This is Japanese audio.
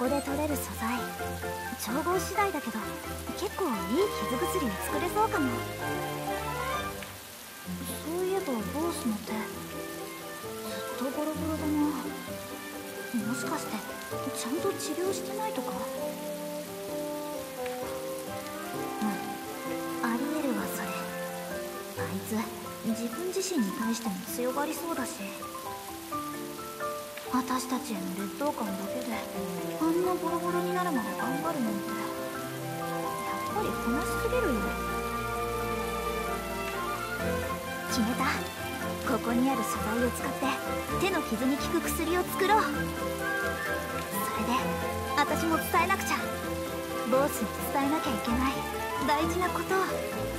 こで取れる素材。調合次第だけど結構いい傷薬を作れそうかも。そういえばボースの手ずっとボロボロだな。もしかしてちゃんと治療してないとか？うん。ありえるわそれ。あいつ自分自身に対しても強がりそうだし。私たちへの劣等感だけで。ぱり悲しすぎるよ決めた。ここにある素材を使って手の傷に効く薬を作ろう。それで私も伝えなくちゃ。ボースに伝えなきゃいけない。大事なことを。